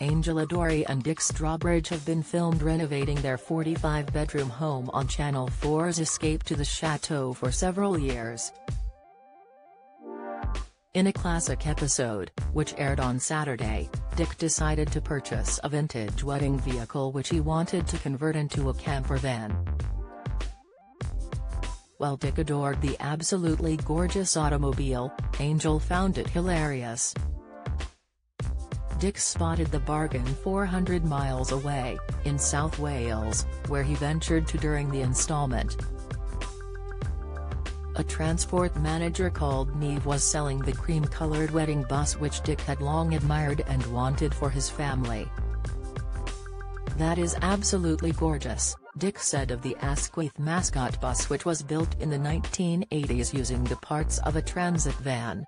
Angel Adoree and Dick Strawbridge have been filmed renovating their 45-bedroom home on Channel 4's Escape to the Chateau for several years. In a classic episode, which aired on Saturday, Dick decided to purchase a vintage wedding vehicle which he wanted to convert into a camper van. While Dick adored the absolutely gorgeous automobile, Angel found it hilarious. Dick spotted the bargain 400 miles away, in South Wales, where he ventured to during the installment. A transport manager called Neve was selling the cream-colored wedding bus which Dick had long admired and wanted for his family. That is absolutely gorgeous, Dick said of the Asquith mascot bus which was built in the 1980s using the parts of a transit van.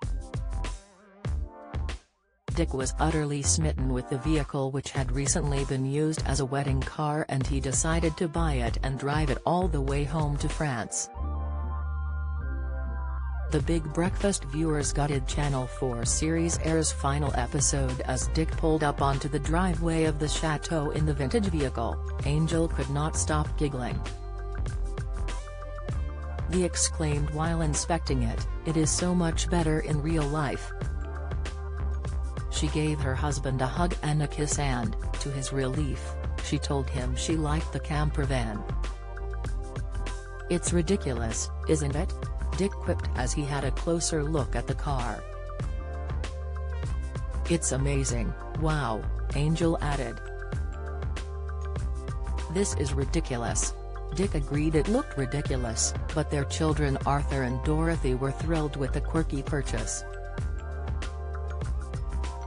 Dick was utterly smitten with the vehicle which had recently been used as a wedding car and he decided to buy it and drive it all the way home to France. The Big Breakfast viewers gutted Channel 4 series airs final episode as Dick pulled up onto the driveway of the chateau in the vintage vehicle, Angel could not stop giggling. The exclaimed while inspecting it, it is so much better in real life. She gave her husband a hug and a kiss and, to his relief, she told him she liked the camper van. It's ridiculous, isn't it? Dick quipped as he had a closer look at the car. It's amazing, wow, Angel added. This is ridiculous. Dick agreed it looked ridiculous, but their children Arthur and Dorothy were thrilled with the quirky purchase.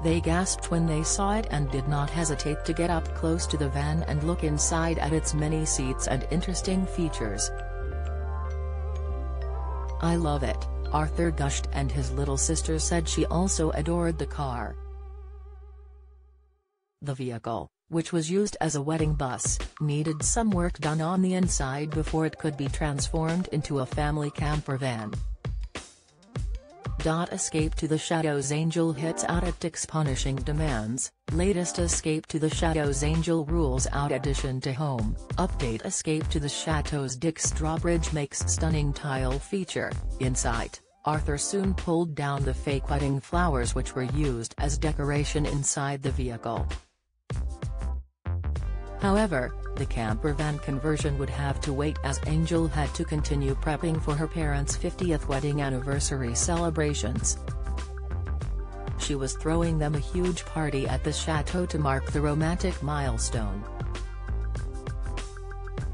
They gasped when they saw it and did not hesitate to get up close to the van and look inside at its many seats and interesting features. I love it, Arthur gushed and his little sister said she also adored the car. The vehicle, which was used as a wedding bus, needed some work done on the inside before it could be transformed into a family camper van. Escape to the Chateau's Angel hits out at Dick's punishing demands, latest Escape to the Chateau's Angel rules out addition to home, update Escape to the Chateau's Dick Strawbridge makes stunning tile feature, insight, Arthur soon pulled down the fake wedding flowers which were used as decoration inside the vehicle. However, the camper van conversion would have to wait as Angel had to continue prepping for her parents' 50th wedding anniversary celebrations. She was throwing them a huge party at the chateau to mark the romantic milestone.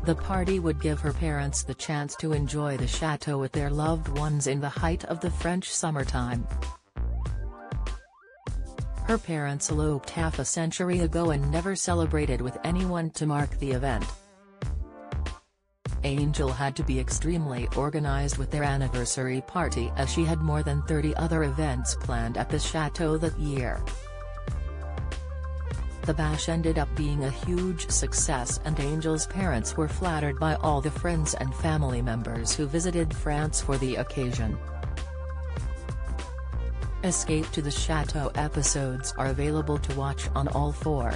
The party would give her parents the chance to enjoy the chateau with their loved ones in the height of the French summertime. Her parents eloped half a century ago and never celebrated with anyone to mark the event. Angel had to be extremely organized with their anniversary party as she had more than 30 other events planned at the chateau that year. The bash ended up being a huge success and Angel's parents were flattered by all the friends and family members who visited France for the occasion. Escape to the Chateau episodes are available to watch on All 4.